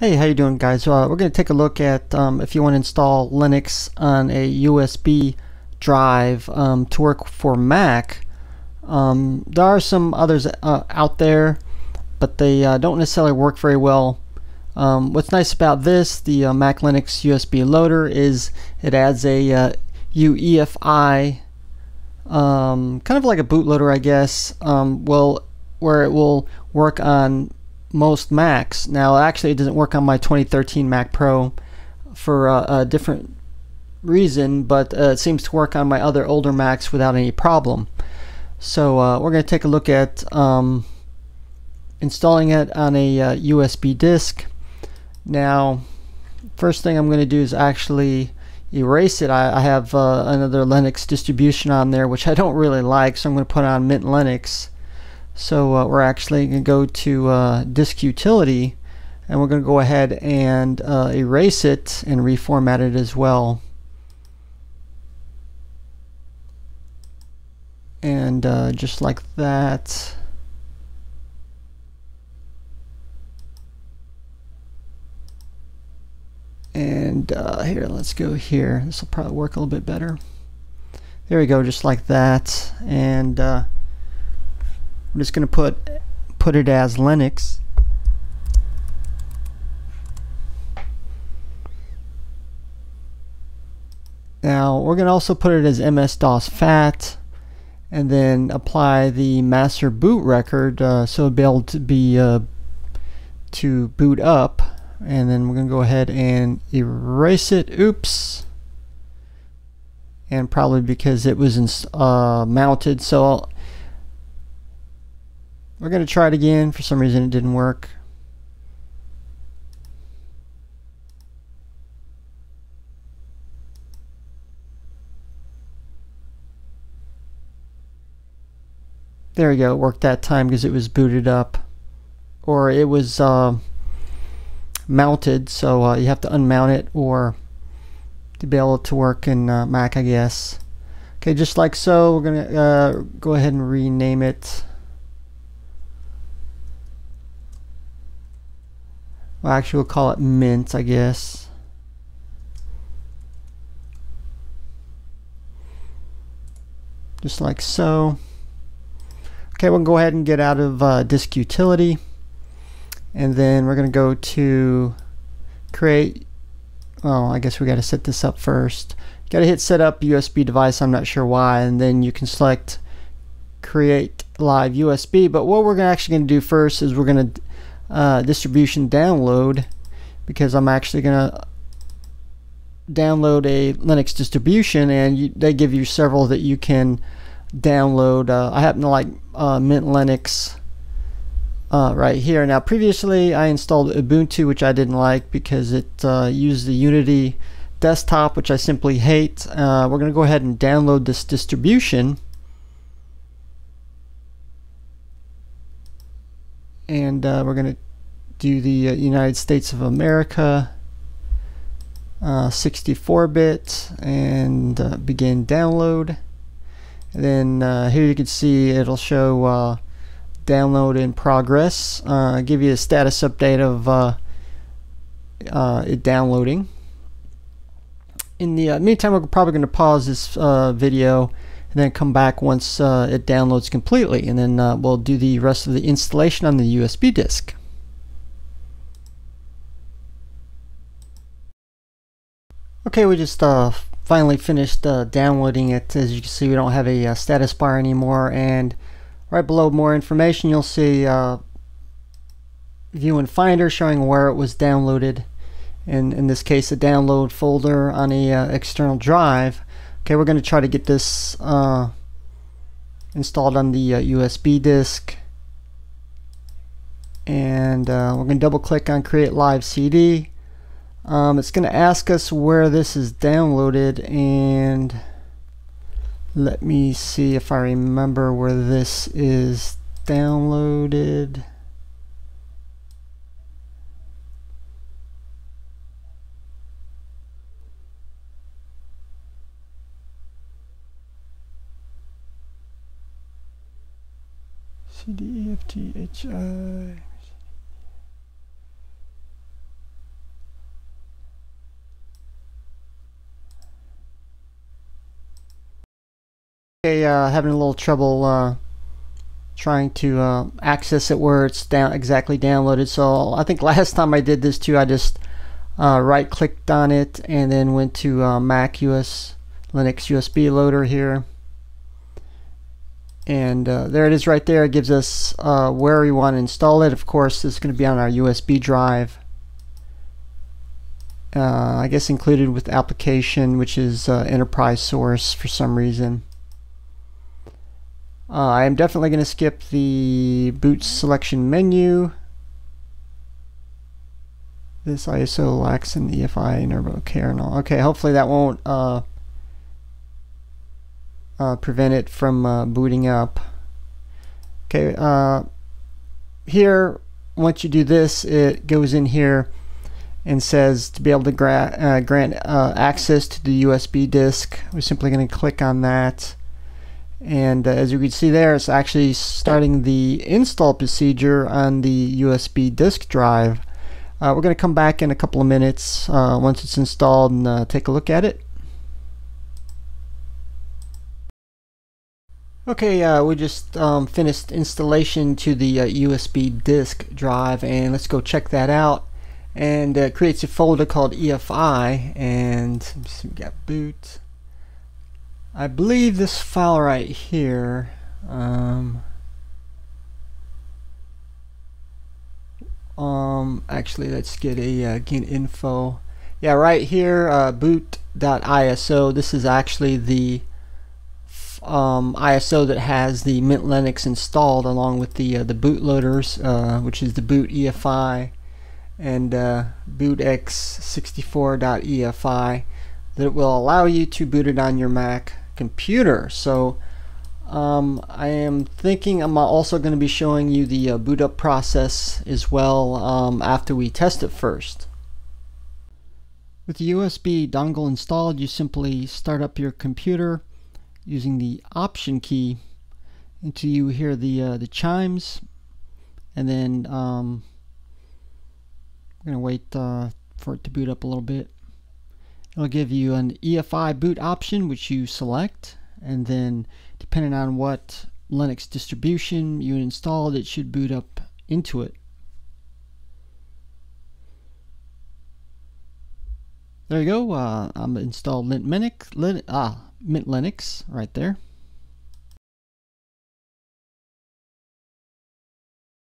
Hey, how you doing guys? Uh, we're going to take a look at um, if you want to install Linux on a USB drive um, to work for Mac. Um, there are some others uh, out there, but they uh, don't necessarily work very well. Um, what's nice about this, the uh, Mac Linux USB loader, is it adds a UEFI, uh, um, kind of like a bootloader I guess, um, will, where it will work on most Macs. Now, actually, it doesn't work on my 2013 Mac Pro for uh, a different reason, but uh, it seems to work on my other older Macs without any problem. So uh, we're going to take a look at um, installing it on a USB uh, disk. Now, first thing I'm going to do is actually erase it. I, I have uh, another Linux distribution on there, which I don't really like, so I'm going to put on Mint Linux. So uh, we're actually going to go to uh, disk utility and we're going to go ahead and uh, erase it and reformat it as well. And uh, just like that. And uh, here, let's go here. This will probably work a little bit better. There we go, just like that. And uh, I'm just going to put put it as Linux. Now we're going to also put it as MS-DOS FAT and then apply the master boot record uh, so it'll be able to be uh, to boot up and then we're going to go ahead and erase it. Oops. And probably because it was uh, mounted so I'll, we're going to try it again. For some reason it didn't work. There we go. It worked that time because it was booted up. Or it was uh, mounted, so uh, you have to unmount it or to be able to work in uh, Mac, I guess. Okay, just like so, we're going to uh, go ahead and rename it. Well, actually, we'll call it mint, I guess. Just like so. Okay, we'll go ahead and get out of uh, disk utility. And then we're going to go to create. Well, I guess we got to set this up first. Got to hit set up USB device. I'm not sure why. And then you can select create live USB. But what we're actually going to do first is we're going to uh, distribution download because I'm actually going to download a Linux distribution and you, they give you several that you can download. Uh, I happen to like uh, Mint Linux uh, right here. Now previously I installed Ubuntu which I didn't like because it uh, used the Unity desktop which I simply hate. Uh, we're going to go ahead and download this distribution. And uh, we're going to do the uh, United States of America 64-bit uh, and uh, begin download. And then uh, here you can see it'll show download in progress. Give you a status update of it downloading. In the meantime we're probably going to pause this video and then come back once uh, it downloads completely and then uh, we'll do the rest of the installation on the USB disk. Okay, we just uh, finally finished uh, downloading it. As you can see, we don't have a uh, status bar anymore and right below more information you'll see uh, view and finder showing where it was downloaded. In, in this case, a download folder on a external drive. Okay, we're going to try to get this uh, installed on the uh, USB disk. And uh, we're going to double click on create live CD. Um, it's going to ask us where this is downloaded and let me see if I remember where this is downloaded. C D E F T H I. Okay, uh, having a little trouble uh, trying to uh, access it where it's down exactly downloaded. So I think last time I did this too, I just uh, right clicked on it and then went to uh, Mac US Linux USB loader here and uh, there it is right there. It gives us where we want to install it. Of course, is going to be on our USB drive. I guess included with application, which is enterprise source for some reason. Uh, I am definitely going to skip the boot selection menu. This ISO lacks an EFI Nervo kernel. Okay, hopefully that won't uh, uh, prevent it from uh, booting up. Okay, uh, here, once you do this, it goes in here and says to be able to gra uh, grant access to the USB disk. We're simply going to click on that and uh, as you can see there it's actually starting the install procedure on the USB disk drive uh, we're going to come back in a couple of minutes uh, once it's installed and uh, take a look at it okay uh, we just um, finished installation to the USB uh, disk drive and let's go check that out. And it creates a folder called EFI and we got boot. I believe this file right here um, um actually let's get a uh, get info. Yeah right here uh, boot.iso this is actually the um, ISO that has the Mint Linux installed along with the uh, the bootloaders uh, which is the boot EFI and uh, bootx64.efi that will allow you to boot it on your Mac computer. So um, I am thinking I'm also going to be showing you the uh, boot up process as well um, after we test it first. With the USB dongle installed, you simply start up your computer using the option key until you hear the uh, the chimes, and then um, going to wait uh, for it to boot up a little bit. It'll give you an EFI boot option which you select and then depending on what Linux distribution you installed it should boot up into it. There you go. Uh, I'm installed Mint Linux, Lin, ah, Mint Linux right there.